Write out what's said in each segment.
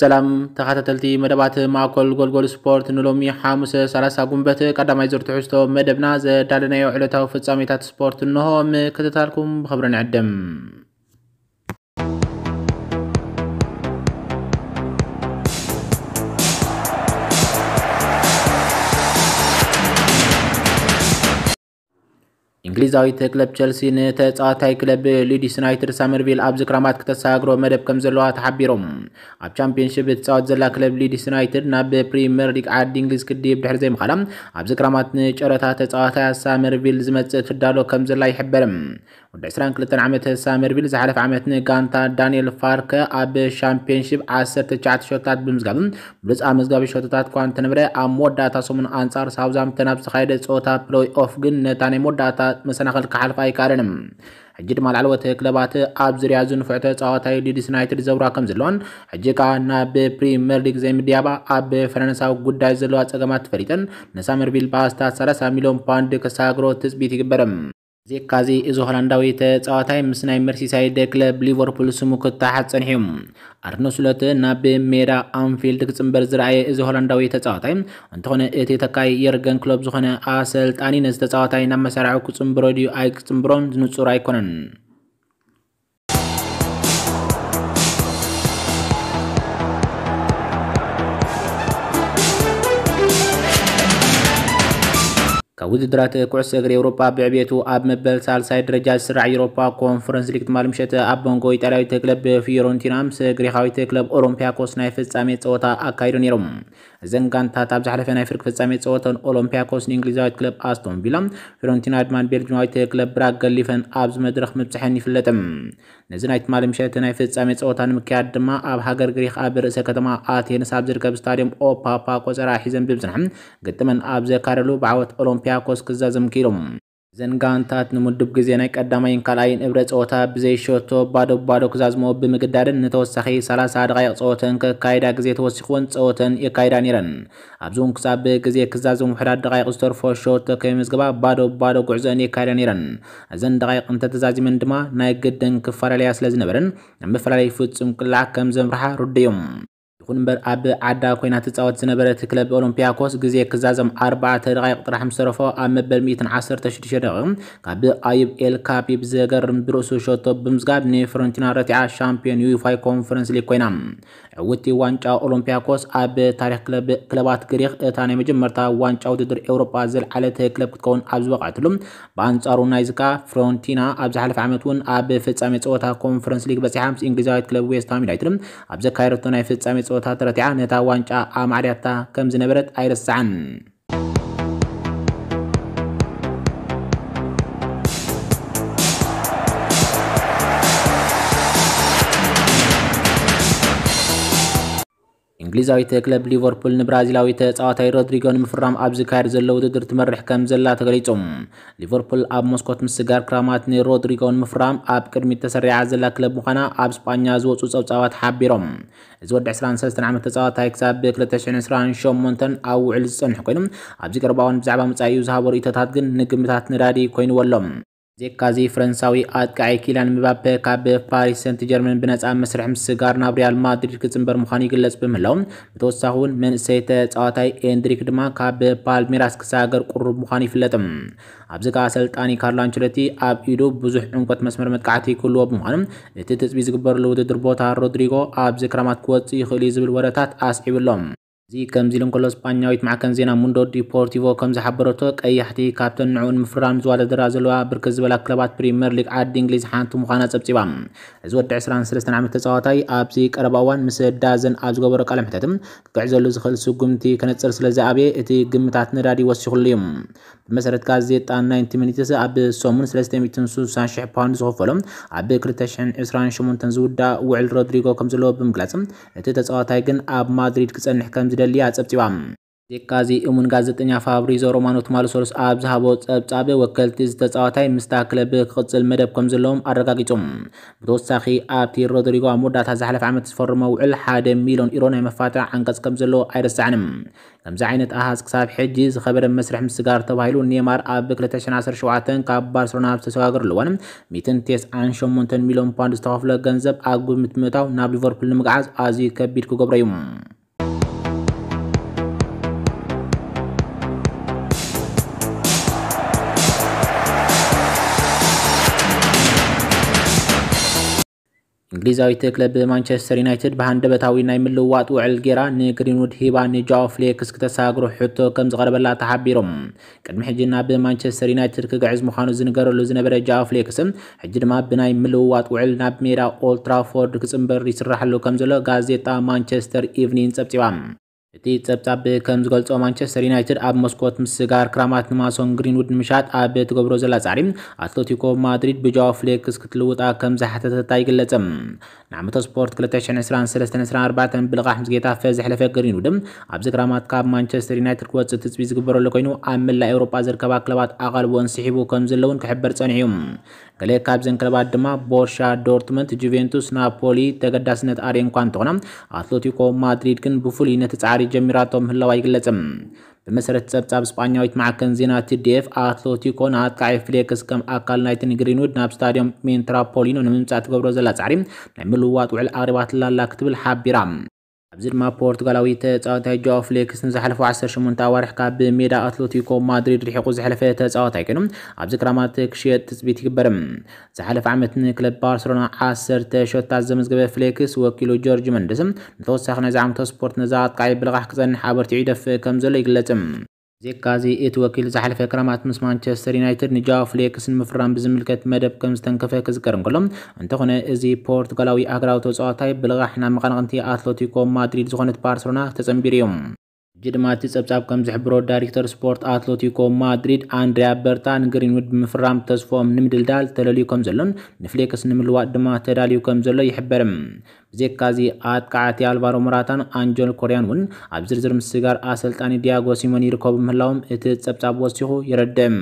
ሰላም ተኸታተልቲ መደባት ማእከል ጎልጎል ስፖርት ንሎሚ ሓሙስ 30 ጉንበት ቀዳማይ ዙር ትሕዝቶ መደብና ዘዳለናዮ ዕለታዊ ፍጻሜታት ስፖርት እንሆ ምክትታልኩም ብክብሪ ንዕድም እንግሊዛዊት ክለብ ቸልሲ ንተፃዋታይ ክለብ ሊድስ ዩናይትድ ሳመርቪል ኣብ ዝክራማት ክተሰጋግሮ መደብ ከም ዘለዋ ተሓቢሮም። ኣብ ቻምፒዮንሽፕ እትፃወት ዘላ ክለብ ሊድስ ዩናይትድ ናብ ፕሪምየር ሊግ ዓዲ እንግሊዝ ክድይብ ድሕሪ ዘይምኻላ ኣብ ዝክራማት ንጨረታ ተፃዋታይ ሳመርቪል ዝመፅእ ትዳሎ ከም ዘላ ይሕበር ወዲ 22 ዓመት ሳመርቪል ዝሓለፈ ዓመት ንጋንታ ዳንኤል ፋርከ ኣብ ሻምፒዮንሽፕ 19 ሾታት ብምዝጋብ ብሉፅ መዝጋቢ ሾቶታት እኳ እንተነበረ ኣብ መወዳእታ ሰሙን ኣንጻር ሳውዛምፕተን ኣብ ዝተኻየደ ፀወታ ፕሎይ ኦፍ ግን ነታ ናይ መወዳእታ መሰናኽል ክሓልፋ ኣይከኣለን ሕጂ ድማ ላዕለወት ክለባት ኣብ ዝርያ ዝንፍዑ ተፃዋታይ ሊድስ ዩናይትድ ዘብራ ከም ዘለዋን ሕጂ ከዓ ናብ ፕሪምየር ሊግ ዘይምድያባ ኣብ ፈረንሳዊ ጉዳይ ዘለዋ ፀገማት ተፈሊጠን ነሳመርቪል ብኣስታት 30 ሚሊዮን ፓውንድ ከሰጋግሮ ትፅቢት ይግበር ዜካዚ እዚ ሆላንዳዊ ተፃዋታይ ምስ ናይ መርሲሳይድ ክለብ ሊቨርፑል ስሙ ክተሓት ፀኒሑ ኣርነ ስሎት ናብ ሜዳ ኣንፊልድ ክፅምበር ዝረኣየ እዚ ሆላንዳዊ ተፃዋታይ እንተኾነ እቲ ተካይ የርገን ክሎብ ዝኾነ ኣሰልጣኒ ነዚ ተፃዋታይ ናብ መሳርሒ ክፅምብሮ ድዩ? ኣይክፅምብሮን ዝንፁር ኣይኮነን ካብ ውድድራት ኩዕሶ እግሪ ኤውሮፓ ብዕብየቱ ኣብ መበል ሳልሳይ ደረጃ ዝስራዕ ኤውሮፓ ኮንፈረንስ ሊግ ትማል ምሸት ኣብ መንጎ ኢጣልያዊት ክለብ ፊዮረንቲና ምስ ግሪካዊት ክለብ ኦሎምፒያኮስ ናይ ፍጻሜ ፀወታ ኣካይዱ ነይሮም እዘን ጋንታት ኣብ ዝሓለፈ ናይ ፍርቂ ፍጻሜ ፀወተን ኦሎምፒያኮስ ንእንግሊዛዊት ክለብ ኣስቶን ቪላ ፊዮረንቲና ድማ ቤልጅማዊት ክለብ ብራግ ገሊፈን ኣብዚ መድረክ ምብፅሐን ይፍለጥ ነዚ ናይ ትማል ምሸት ናይ ፍጻሜ ፀወታ ንምክያድ ድማ ኣብ ሃገር ግሪክ ኣብ ርእሰ ከተማ ኣቴንስ ኣብ ዝርከብ ስታድዮም ኦፓፓ ቆፀራ ሒዘን ብምፅናሕ ግጥመን ኣብ ዘካረሉ ብዓወት ኦሎምፒያኮስ ክዛዘም ክኢሎም እዘን ጋንታት ንምድብ ግዜ ናይ ቀዳማይን ካልኣይን እብረ ፀወታ ብዘይ ሸቶ ባዶ ባዶ ክዛዝሞ ብምግዳድን ንተወሳኺ 30 ደቃይቕ ፀወተን ከካይዳ ግዜ ተወሲኽዎን ፀወተን የካይዳ ነይረን እውን ክሳብ ግዜ ክዛዘሙ ውሕዳት ደቃይቕ ዝተርፎ ሸቶ ከይመዝገባ ባዶ ባዶ ጉዕዞን የካይዳ ነይረን እዘን ደቃይቕ እንተተዛዚመን ድማ ናይ ግድን ክፈላለያ ስለ ዝነበረን መፈላለይ ፍጹም ቅልዓ ከም ዘምርሓ ርድዮም እምበር ኣብ ዓዳ ኮይና ትፃወት ዝነበረት ክለብ ኦሎምፒያኮስ ግዜ ክዛዘም 4 ደቃይቕ ጥራሕ ምስ ኣብ መበል 116 ደቂቕ ካብ ኣዩብ ኤል ብዘገርም ብርእሱ ሸቶ ብምዝጋብ ንፍሮንቲና ረቲዓ ሻምፒዮን ዩፋይ ኮንፈረንስ ሊግ ኮይና ዕውቲ ዋንጫ ኦሎምፒያኮስ ኣብ ታሪክ ክለባት ግሪክ እታ ናይ መጀመርታ ዋንጫ ውድድር ኤውሮጳ ዘለዓለት ክለብ ክትከውን ኣብ ዝበቃዕትሉ ብኣንጻሩ ናይ ዝካ ፍሮንቲና ኣብ ዝሓለፈ ዓመት እውን ኣብ ፍጻሜ ፀወታ ኮንፈረንስ ሊግ በፂሓ ምስ እንግሊዛዊት ክለብ ዌስትሃም ዩናይትድ ኣብ ዘካየደቶ ናይ ፍጻሜ ፀወታ ተረቲዓ ነታ ዋንጫ ኣማዕድያታ ከም ዝነበረት ኣይረስዓን እንግሊዛዊት ክለብ ሊቨርፑል ንብራዚላዊ ተፃዋታይ ሮድሪጎ ንምፍራም ኣብ ዝካየድ ዘሎ ውድድር ትመርሕ ከም ዘላ ተገሊፆም ሊቨርፑል ኣብ መስኮት ምስጋር ክራማት ንሮድሪጎ ንምፍራም ኣብ ቅድሚት ተሰሪዓ ዘላ ክለብ ምዃና ኣብ ስጳኛ ዝወፁ ፀብፃባት ሓቢሮም። እዚ ወዲ 23 ዓመት ተፃዋታይ ክሳብ 228 ኣብ ውዕል ዝፀንሑ ኮይኖም ኣብዚ ቀረባ እዋን ብዛዕባ መፃኢኡ ዝሃቦ ርእቶታት ግን ንግምታት ንዳዲ ኮይኑወሎም ዜካዚ ፈረንሳዊ ኣጥቃዒ ኪላን ምባፔ ካብ ፓሪስ ሰንት ጀርመን ብነፃ መስርሕ ምስጋር ናብ ሪያል ማድሪድ ክፅምበር ምዃኑ ይግለጽ ብምህላው ብተወሳኺ እውን መንእሰይ ተፃዋታይ ኤንድሪክ ድማ ካብ ፓልሜራስ ክሰጋገር ቁሩብ ምዃኑ ይፍለጥ ኣብዚ ከዓ ኣሰልጣኒ ካርሎ አንቸሎቲ ኣብ ኢዱ ብዙሕ ዕንቆት መስመር መጥቃዕቲ ክህልዎ ብምዃኑ እቲ ትፅቢ ዝግበረሉ ውድድር ቦታ ሮድሪጎ ኣብዚ ክረማት ክወፅእ ይኽእል እዩ ዝብል ወረታት ኣስዒብሎም እዚ ከምዚ ኢሉ እንከሎ ስፓኛዊት ማዕከን ዜና ሙንዶ ዲፖርቲቮ ከም ዝሓበረቶ ቀያሕቲ ካብተን ንዕኡ ንምፍራም ዝዋዳደራ ዘለዋ ብርክት ዝበላ ክለባት ፕሪምየር ሊግ ዓዲ እንግሊዝ ሓንቲ ምዃና ፀብፂባ እዚ ወዲ 23 ዓመት ተፃዋታይ ኣብዚ ቀረባ እዋን ምስ ዳዘን ኣብ ዝገበሮ ቃለ ምሕተትም ክግዕዘሉ ዝኽእል ስጉምቲ ከነፅር ስለ ዝኣበየ እቲ ግምታት ነዳዲ ወሲኹሉ እዩ ብመሰረት ጋዜጣ 90 ሚኒትስ ኣብ ሰሙን 360 ሽሕ ፓውንድ ዝኸፈሎም ኣብ 228 ዝውዳእ ውዕል ሮድሪጎ ከም ዘለዎ ብምግላፅ እቲ ተፃዋታይ ግን ኣብ ማድሪድ ክፀንሕ ከም ዝደሊ ኣፀብፂባ ዜካዚ እሙን ጋዜጠኛ ፋብሪዞ ሮማኖ ትማልሶልስ ኣብ ዝሃቦ ጸብጻብ ወከልቲ ዝተጻዋታይ ምስታ ክለብ ክቕጽል መደብ ከም ዘለዎም ኣረጋጊጾም ብተወሳኺ ኣብቲ ሮድሪጎ ኣብ መወዳእታ ዝሓለፈ ዓመት ዝፈርሞ ውዕል ሓደ ሚልዮን ኢሮ ናይ መፋትሕ ዓንቀጽ ከም ዘለዎ ኣይርስዕንም ከምዚ ዓይነት ኣሃዝ ክሳብ ሕጂ ዝኸበረ መስርሕ ምስጋር ተባሂሉ ኔማር ኣብ 2017 ካብ ባርሰሎና ዝተሰጋገረሉ እዋን 198 ሚልዮን ፓውንድ ዝተኸፍለ ገንዘብ ኣብ ግምት ምእታው ናብ ሊቨርፑል ንምግዓዝ ኣዝዩ ከቢድ ክገብሮ እዩ እንግሊዛዊት ክለብ ማንቸስተር ዩናይትድ ብሃንደበታዊ ናይ ምልውዋጥ ውዕል ጌራ ንግሪንውድ ሂባ ንጃኦ ፍሌክስ ክተሰጋግሮ ሕቶ ከም ዝቐረበላ ተሓቢሮም። ቅድሚ ሕጂ ናብ ማንቸስተር ዩናይትድ ክግዕዝ ምዃኑ ዝንገረሉ ዝነበረ ጃኦ ፍሌክስ ሕጂ ድማ ብናይ ምልውዋጥ ውዕል ናብ ሜዳ ኦልትራፎርድ ክጽምበር ይስራሐሉ ከም ዘሎ ጋዜጣ ማንቸስተር ኢቭኒንግ ጸብጺባ እቲ ጸብጻብ ከም ዝገልጾ ማንቸስተር ዩናይትድ ኣብ መስኮት ምስጋር ክራማት ንማሶን ግሪንውድ ንምሻጥ ኣብ ትገብሮ ዘላ ጻዕሪ ኣትሌቲኮ ማድሪድ ብጃዋ ፍሌክስ ክትልውጣ ከም ዝሓተተታ ይግለጽ ንዓመተ ስፖርት 2023/24 ብልቓሕ ምስ ዘሕለፈ ግሪንውድ ኣብዚ ክራማት ካብ ማንቸስተር ዩናይትድ ክወፅእ ትፅቢት ዝግበረሉ ኮይኑ ኣብ መላእ ኤውሮጳ ዝርከባ ክለባት ኣቓልቦን ስሒቡ ከም ዘለውን ክሕበር ጸኒሑ። ገለ ካብዘን ክለባት ድማ ቦርሻ ዶርትመንት ጁቬንቱስ ናፖሊ ተገዳስነት ኣርየ እኳ እንተኾና ኣትሌቲኮ ማድሪድ ግን ብፍሉይ ነቲ ጻዕሪ ጀሚራቶ ምህላዋ ይግለጽ ብመሰረት ጸብጻብ ስጳኛዊት ማዕከን ዜና ቲዲኤፍ ኣትሌቲኮ ንኣጥቃዒ ፍሌክስ ከም ኣካል ናይቲ ግሪንውድ ናብ ስታድዮም ሜትሮፖሊኖ ንምምጻእ ትገብሮ ዘላ ጻዕሪ ናይ ምልውዋጥ ውዕል ኣቕሪባትላላ ክትብል ሓቢራ ኣብዚ ድማ ፖርቱጋላዊ ተፃዋታይ ጆ ፍሌክስ ንዝሓለፉ 18 ኣዋርሕ ካብ ሜዳ ኣትሌቲኮ ማድሪድ ሪሒቁ ዘሕለፈ ተፃዋታይ ኮይኑ ኣብዚ ክራማት ክሽየጥ ትፅቢት ይግበር። ዝሓለፈ ዓመት ንክለብ ባርሰሎና 10 ሾታት ዘመዝገበ ፍሌክስ ወኪሉ ጆርጅ መንደስ ንተወሳኺ ናይዚ ዓመተ ስፖርት ነዛ ኣጥቃዒ ብልቓሕ ክፀንሕ ኣበርቲዑ ይደፍእ ከም ዘሎ ይግለጽ ዜካዚ እቲ ወኪል ዝሓለፈ ክረማት ምስ ማንቸስተር ዩናይትድ ንጃዋ ፍሌክስ ንምፍራም ብዝምልከት መደብ ከም ዝተንከፈ ክዝከር እንከሎ እንተኾነ እዚ ፖርቱጋላዊ ኣገራዊ ተፃዋታይ ብልቓሕ ናብ መቐናቕንቲ ኣትሌቲኮ ማድሪድ ዝኾነት ባርሰሎና ተጸንቢሩ እዮም እጂ ድማ እቲ ጸብጻብ ከም ዝሕብሮ ዳይሬክተር ስፖርት ኣትሌቲኮ ማድሪድ አንድሪያ በርታ ንግሪንውድ ብምፍራም ተስፎም ንምድልዳል ተለልዩ ከም ዘሎን ንፍሌክስ ንምልዋጥ ድማ ተዳልዩ ከም ዘሎ ይሕበር ብዜካዚ ኣጥቃዓቲ ኣልቫሮ ሞራታን ኣንጀል ኮርያን እውን ኣብ ዝርዝር ምስጋር ኣሰልጣኒ ዲያጎ ሲሞን ይርከቡ ምህላዎም እቲ ጸብጻብ ወሲኹ ይረድእ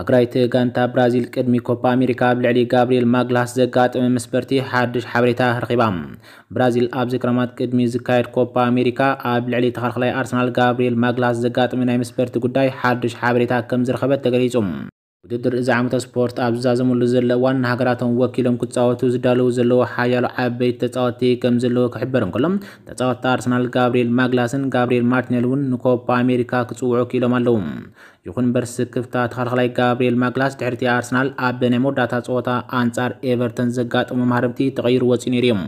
ሃገራዊት ጋንታ ብራዚል ቅድሚ ኮፓ አሜሪካ ኣብ ልዕሊ ጋብሪኤል ማግላስ ዘጋጥመ መስበርቲ ሓድሽ ሓበሬታ ረኺባ። ብራዚል ኣብዚ ክረማት ቅድሚ ዝካየድ ኮፓ ኣሜሪካ ኣብ ልዕሊ ተኸላኻላይ ኣርሰናል ጋብሪኤል ማግላስ ዘጋጥመ ናይ መስበርቲ ጉዳይ ሓድሽ ሓበሬታ ከም ዝረኸበት ተገሊጹ። ውድድር እዚ ዓመተ ስፖርት ኣብ ዝዛዘመሉ ዘሎ እዋን ንሃገራቶም ወኪሎም ክፃወቱ ዝዳለዉ ዘለዉ ሓያሎ ዓበይቲ ተፃወቲ ከም ዘለዎ ክሕበር እንከሎም ተፃወቲ ኣርሰናል ጋብሪኤል ማግላስን ጋብሪኤል ማርቲኔል እውን ንኮፓ ኣሜሪካ ክፅውዑ ክኢሎም ኣለዉ ይኹን እምበር ስክፍታ ተኸላኻላይ ጋብሪኤል ማግላስ ድሕርቲ ኣርሰናል ኣብ ናይ መወዳእታ ፀወታ ኣንጻር ኤቨርተን ዘጋጥሙ መሃርምቲ ተቐይሩ ወፂኡ ነይሩ እዮም።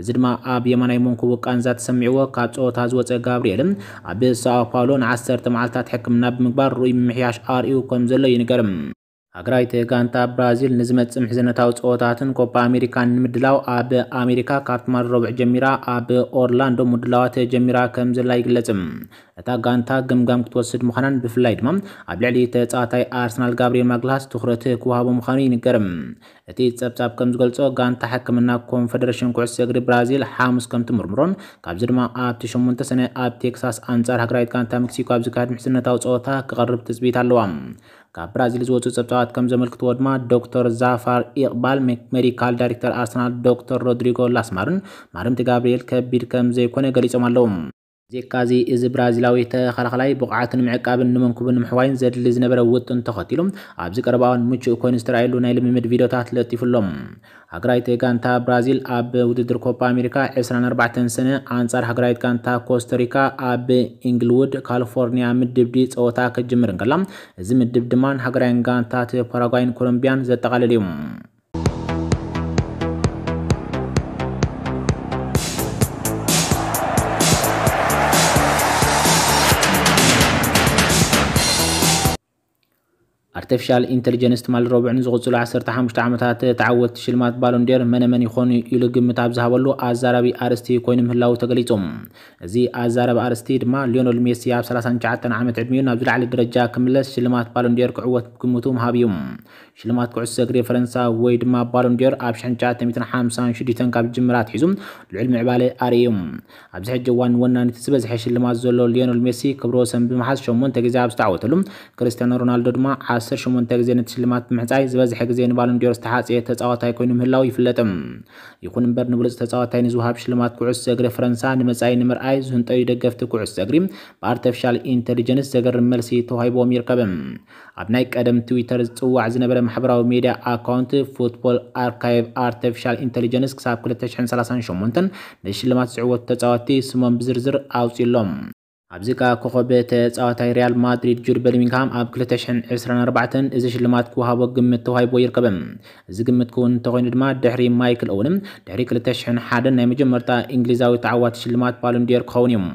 እዚ ድማ ኣብ የማናይ መንኩቡ ቃንዛ ተሰሚዕዎ ካብ ፀወታ ዝወፀ ጋብሪኤል ኣብ ሳኦ ፓውሎ ን10 መዓልትታት ሕክምና ብምግባር ርኡይ ምምሕያሽ ኣርኢዩ ከም ዘሎ ይንገር ሃገራዊት ጋንታ ብራዚል ንዝመፅእ ምሕዝነታዊ ፀወታትን ኮፓ ኣሜሪካን ንምድላው ኣብ ኣሜሪካ ካብቲ ማል ረቡዕ ጀሚራ ኣብ ኦርላንዶ ምድላዋት ጀሚራ ከም ዘላ ይግለጽ እታ ጋንታ ግምጋም ክትወስድ ምዃናን ብፍላይ ድማ ኣብ ልዕሊ ተፃዋታይ ኣርሰናል ጋብሪኤል ማግላስ ትኩረት ክወሃቦ ምዃኑ ይንገር እቲ ጸብጻብ ከም ዝገልጾ ጋንታ ሕክምና ኮንፈደሬሽን ኩዕሶ እግሪ ብራዚል ሓሙስ ከም ትምርምሮን ካብዚ ድማ ኣብቲ 8 ሰነ ኣብ ቴክሳስ ኣንጻር ሃገራዊት ጋንታ ሜክሲኮ ኣብ ዝካየድ ምሕዝነታዊ ፀወታ ክቐርብ ትፅቢት ኣለዋ ካብ ብራዚል ዝወፁ ጸብጻባት ከም ዘመልክትዎ ድማ ዶክተር ዛፋር ኢቕባል medical director ኣርሰናል ዶክተር ሮድሪጎ ላስማርን ማርምቲ ጋብሪኤል ከቢድ ከም ዘይኮነ ገሊፆም ኣለዉ ዜካዚ እዚ ብራዚላዊ ተኸላኻላይ ብቕዓትን ምዕቃብን ንመንኩብን ንምሕዋይን ዘድሊ ዝነበረ ውጥን ተኸቲሉ ኣብዚ ቀረባ እዋን ምቹእ ኮይኑ ዝተረኣየሉ ናይ ልምምድ ቪድዮታት ለጢፉሎም። ሃገራዊት ጋንታ ብራዚል ኣብ ውድድር ኮፓ ኣሜሪካ 24 ሰነ ኣንጻር ሃገራዊት ጋንታ ኮስታሪካ ኣብ ኢንግልውድ ካሊፎርኒያ ምድብ ዲ ፀወታ ከጅምር እንከላ እዚ ምድብ ድማ ሃገራውያን ጋንታት ፓራጓይን ኮሎምቢያን ዘጠቓልል እዩ ብ artificial intelligence ትማል ረብዕን ዝቕፅሉ 15 ዓመታት ተዓወትቲ ሽልማት ባሎንዴር መነመን ይኾኑ ኢሉ ግምት ኣብ ዝሃበሉ ኣዛራቢ ኣርእስቲ ኮይኑ ምህላው ተገሊፆም እዚ ኣዛረቢ ኣርእስቲ ድማ ሊዮነል ሜሲ ኣብ 39 ዓመት ዕድሚኡ ናብ ዝላዕሊ ደረጃ ክምለስ ሽልማት ባሎንዴር ክዕወት ግምቱ ምሃብ እዩ ሽልማት ኩዕሶ እግሪ ፈረንሳ ወይ ድማ ባሎንዴር ኣብ 1956 ካብ ጅምራት ሒዙ ልዑል ምዕባለ ኣርእዩ ኣብዚ ሕጂ እዋን ወናኒት ዝበዝሐ ሽልማት ዘሎ ሊዮነል ሜሲ ክብረ ወሰን ብምሓዝ 8 ግዜ ኣብ ዝተዓወተሉ ክርስቲያኖ ሮናልዶ ድማ 18 ግዜ ነቲ ሽልማት ብምሕፃይ ዝበዝሐ ግዜ ንባሎንዴር ዝተሓፅየ ተፃዋታይ ኮይኑ ምህላው ይፍለጥ ይኹን እምበር ንብሉፅ ተፃዋታይ ንዝውሃብ ሽልማት ኩዕሶ እግሪ ፈረንሳ ንመፃኢ ንምርኣይ ዝህንጠዩ ደገፍቲ ኩዕሶ እግሪ ብኣርቲፊሻል ኢንተሊጀንስ ዘገርም መልሲ ተዋሂቦም ይርከብ ኣብ ናይ ቀደም ትዊተር ዝፅዋዕ ዝነበረ ማሕበራዊ ሚድያ ኣካውንት ፉትቦል ኣርካይቭ ኣርቲፊሻል ኢንተሊጀንስ ክሳብ 2038 ነዚ ሽልማት ዝዕወቱ ተፃወቲ ስሞም ብዝርዝር ኣውፂሎም። ኣብዚ ካ ኮኸብ ተፃዋታይ ሪያል ማድሪድ ጁድ ቤሊንግሃም ኣብ 2024 እዚ ሽልማት ክወሃቦ ግምት ተዋሂቦ ይርከብ። እዚ ግምት ክውን እንተኮይኑ ድማ ድሕሪ ማይክል ኦውን ድሕሪ 2001 ናይ መጀመርታ እንግሊዛዊ ተዓዋቲ ሽልማት ባሎንዴር ክኸውን እዮም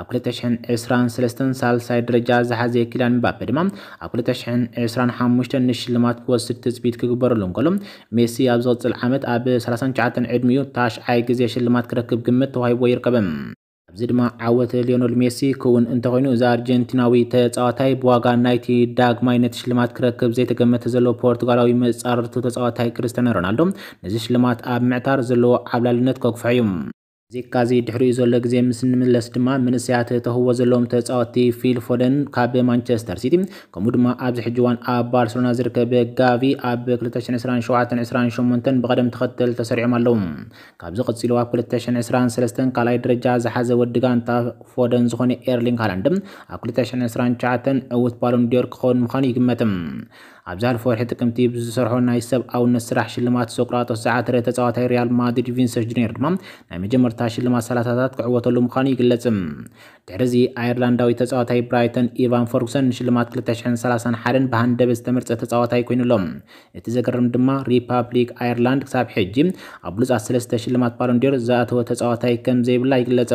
ኣብ 2023 ሳልሳይ ደረጃ ዝሓዘ ኪልያን ምባፔ ድማ ኣብ 2025 ንሽልማት ክወስድ ትፅቢት ክግበረሉ እንከሎ ሜሲ ኣብ ዝቕፅል ዓመት ኣብ 39 ዕድሚኡ ታሽዓይ ግዜ ሽልማት ክረክብ ግምት ተዋሂቦ ይርከብ ኣብዚ ድማ ዓወት ሊዮነል ሜሲ ክውን እንተኮይኑ እዚ ኣርጀንቲናዊ ተፃዋታይ ብዋጋ ናይቲ ዳግማይ ነቲ ሽልማት ክረክብ ዘይተገመተ ዘሎ ፖርቱጋላዊ መፃርቱ ተፃዋታይ ክርስቲያኖ ሮናልዶ ነዚ ሽልማት ኣብ ምዕታር ዘለዎ ዓብላልነት ከግፍሖ እዩ ዚካዚ ድሕሪኡ ዘሎ ግዜ ምስ ንምለስ ድማ መንስያት ተህዎ ዘለዎም ተፃወቲ ፊል ፎደን ካብ ማንቸስተር ሲቲ ከምኡ ድማ ኣብዚ ሕጂ እዋን ኣብ ባርሰሎና ዝርከብ ጋቪ ኣብ 2027-28 ብቀደም ተኸተል ተሰሪዖም ኣለዉ። ካብዚ ቀፂሉ ኣብ 2023 ካልኣይ ደረጃ ዝሓዘ ወዲ ጋንታ ፎደን ዝኾነ ኤርሊንግ ሃላንድ ኣብ 2029 ዕውት ባሎንዴር ክኸውን ምዃኑ ይግመት ኣብ ዝሓለፈ ወርሒ ጥቅምቲ ብዝሰርሖ ናይ ሰብኣውነት ስራሕ ሽልማት ሶቅራጦስ ዝዓተረ ተፃዋታይ ሪያል ማድሪድ ቪንሰንት ጁኒየር ድማ ናይ መጀመርታ ሽልማት ሰላሳታት ክዕወተሉ ምዃኑ ይግለጽ ድሕሪዚ ኣየርላንዳዊ ተፃዋታይ ብራይተን ኢቫን ፈርጉሰን ንሽልማት 2031 ብሃንደበ ዝተመርፀ ተፃዋታይ ኮይኑሎም። እቲ ዘገርም ድማ ሪፓብሊክ ኣየርላንድ ክሳብ ሕጂ ኣብ ብሉፃት ሰለስተ ሽልማት ባሎንዴር ዝኣተወ ተፃዋታይ ከም ዘይብላ ይግለጽ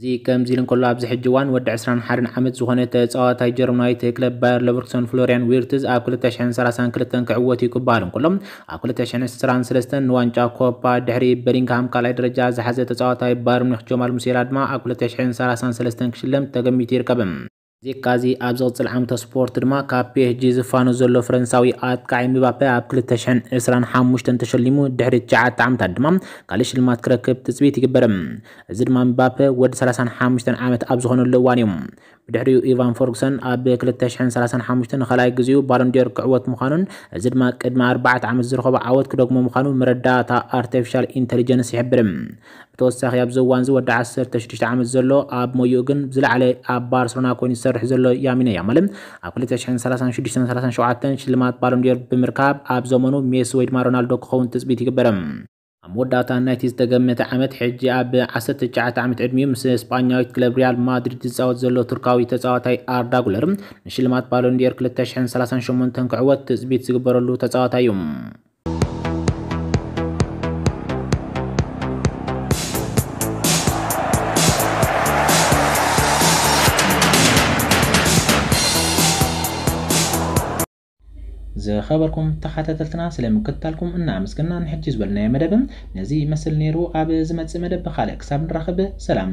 እዚ ከምዚ ኢሉ እንከሎ ኣብዚ ሕጂ እዋን ወዲ 21 ዓመት ዝኾነ ተፃዋታይ ጀርመናዊት ክለብ ባየር ሌቨርኩሰን ፍሎሪያን ዊርትዝ ኣብ 2032 ክዕወት እዩ ክበሃል እንከሎ ኣብ 2023 ንዋንጫ ኮፓ ድሕሪ ቤሊንግሃም ካልኣይ ደረጃ ዝሓዘ ተፃዋታይ ባየርን ሙኒክ ጀማል ሙሴላ ድማ ኣብ 2033 ክሽለም ተገሚቱ ይርከብ ዜካዚ ኣብ ዝቕፅል ዓመተ ስፖርት ድማ ካብ ፒኤስጂ ዝፋኖ ዘሎ ፈረንሳዊ ኣጥቃዒ ምባፔ ኣብ 2025 ተሸሊሙ ድሕሪ 9 ዓመታት ድማ ካልእ ሽልማት ክረክብ ትፅቢት ይግበር እዚ ድማ ምባፔ ወዲ 35 ዓመት ኣብ ዝኾነሉ እዋን እዮም። ብድሕሪኡ ኢቫን ፈርጉሰን ኣብ 2035 ንኻልኣይ ግዜኡ ባሎንዴር ክዕወት ምዃኑን እዚ ድማ ቅድሚ 4 ዓመት ዝረኸቦ ዓወት ክደግሞ ምዃኑ መረዳእታ ኣርቲፊሻል ኢንተሊጀንስ ይሕብር ብተወሳኺ ኣብዚ እዋን እዚ ወዲ 16 ዓመት ዘሎ ኣብ ሞይኡ ግን ዝለዓለ ኣብ ባርሰሎና ኮይኑ ዝሰርሕ ዘሎ ያሚነ ያማል ኣብ 2036-37 ሽልማት ባሎንዴር ብምርካብ ኣብ ዘመኑ ሜሲ ወይ ድማ ሮናልዶ ክኸውን ትፅቢት ይግበር ኣብ መወዳእታ ናይቲ ዝተገመተ ዓመት ሕጂ ኣብ 19 ዓመት ዕድሚኡ ምስ እስጳኛዊት ክለብ ሪያል ማድሪድ ዝፃወት ዘሎ ቱርካዊ ተፃዋታይ ኣርዳ ጉለር ንሽልማት ባሎንዴር 2038 ክዕወት ትፅቢት ዝግበረሉ ተፃዋታይ እዩ ዝኸበርኩም ተኸታተልትና ስለምክትታልኩም እናመስግና ንሕጂ ዝበልናዮ መደብ ነዚ ይመስል ነይሩ ኣብ ዝመፅእ መደብ ብካልእ ክሳብ ንራኸብ ሰላም